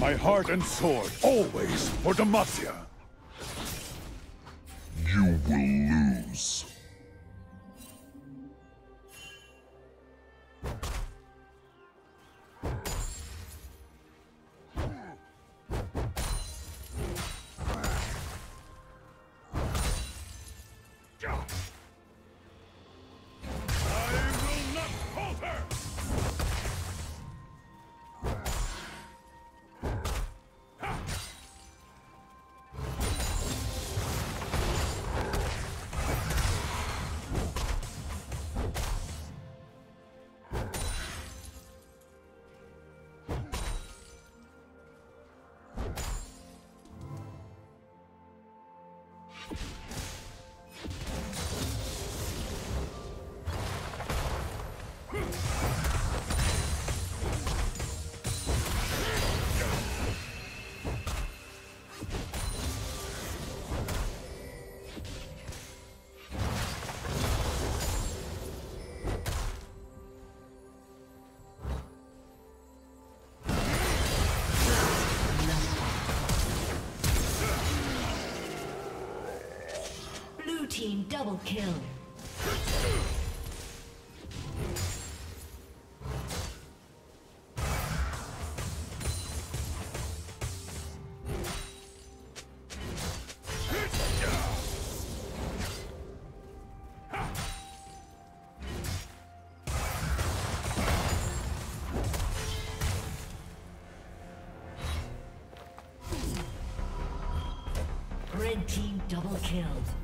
My heart and sword, always for Demacia. You will lose. Double kill. Red team double killed.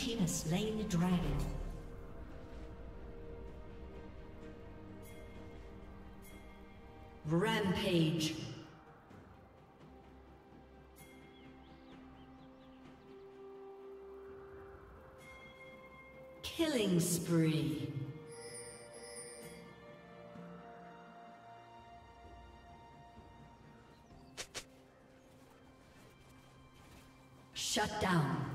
team has slain the dragon. Rampage. Killing spree. Shut down.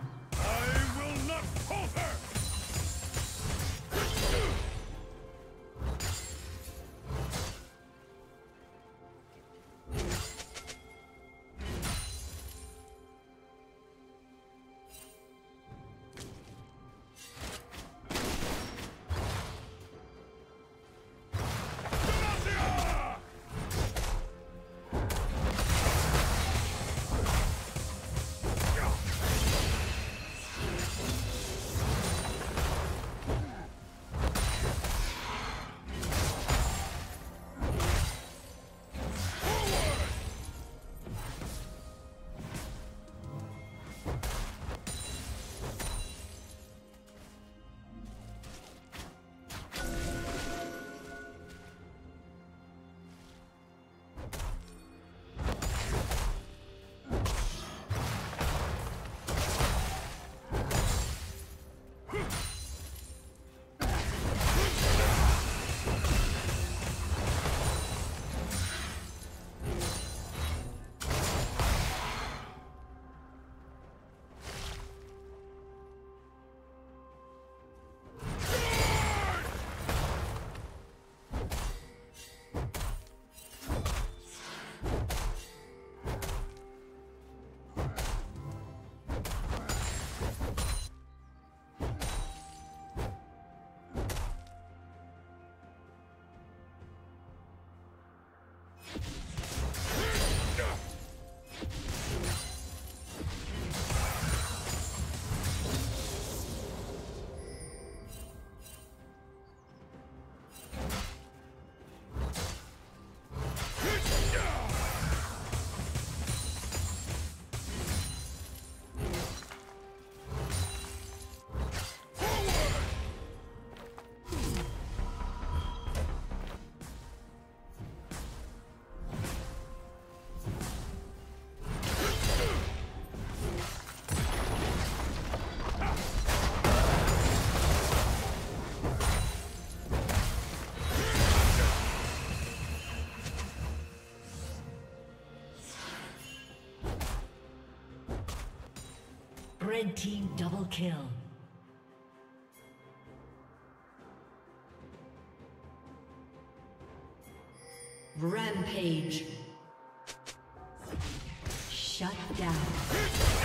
Red team double kill. Rampage. Shut down.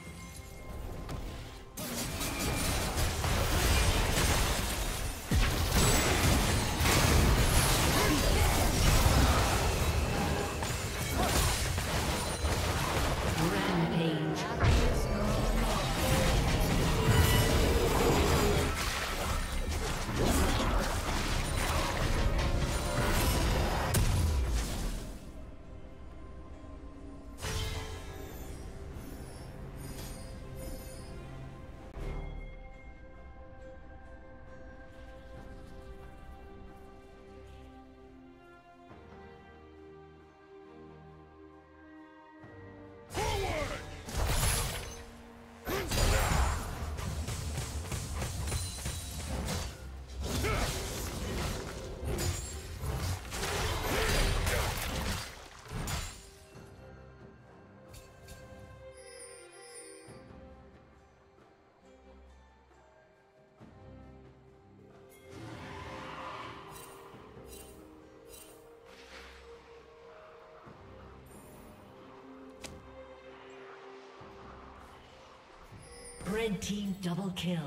Red team double kill.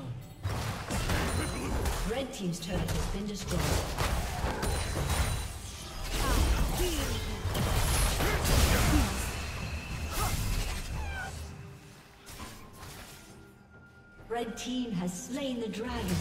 Red team's turret has been destroyed. Red team has slain the dragon.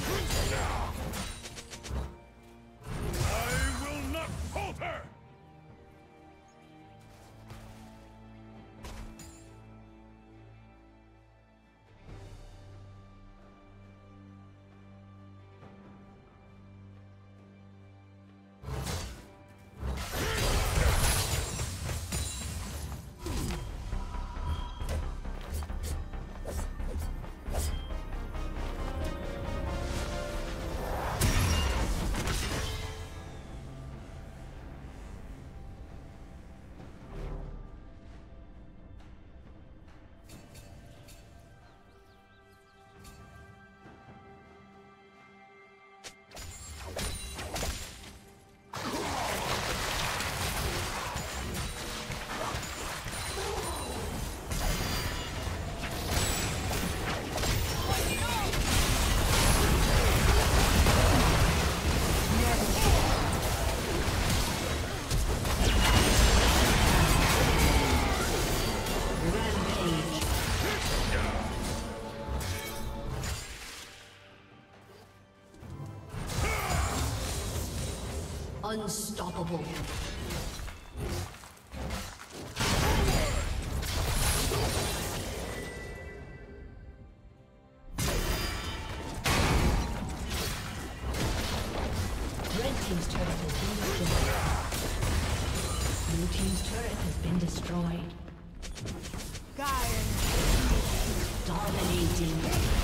Unstoppable. Red team's turret has been destroyed. Blue team's turret has been destroyed. Dominating.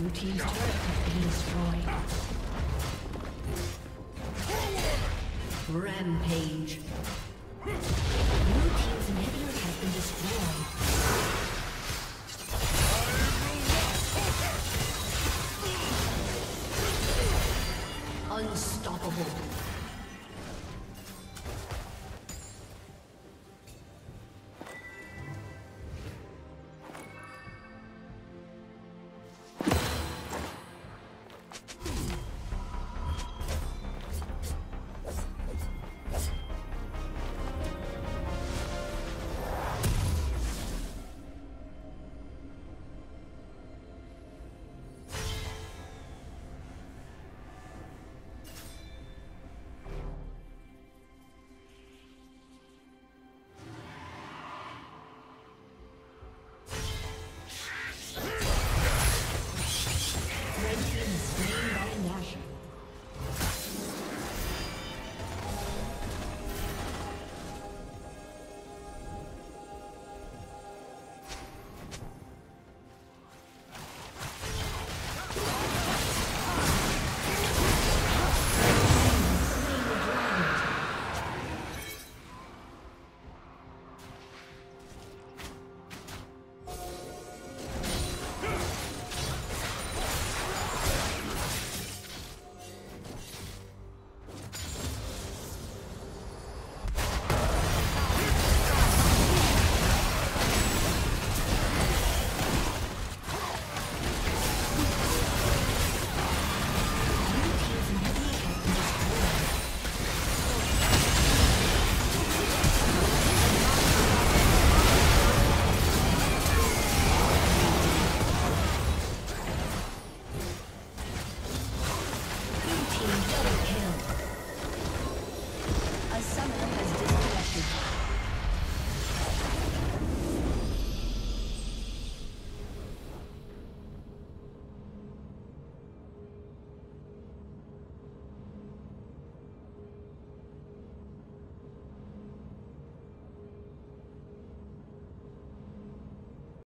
Blue team's turret has been destroyed. Rampage. Blue team's inhibitor has been destroyed.